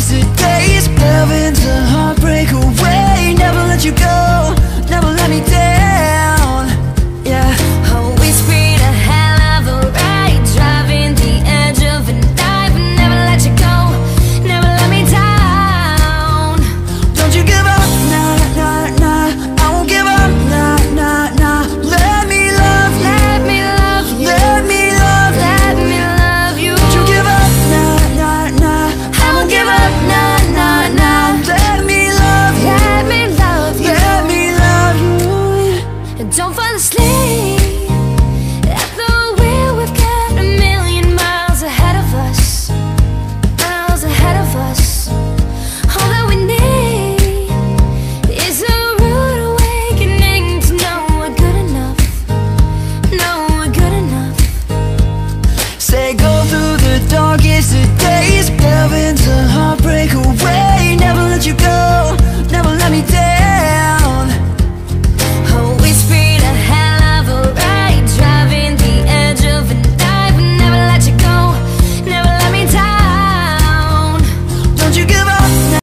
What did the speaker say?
is it fall asleep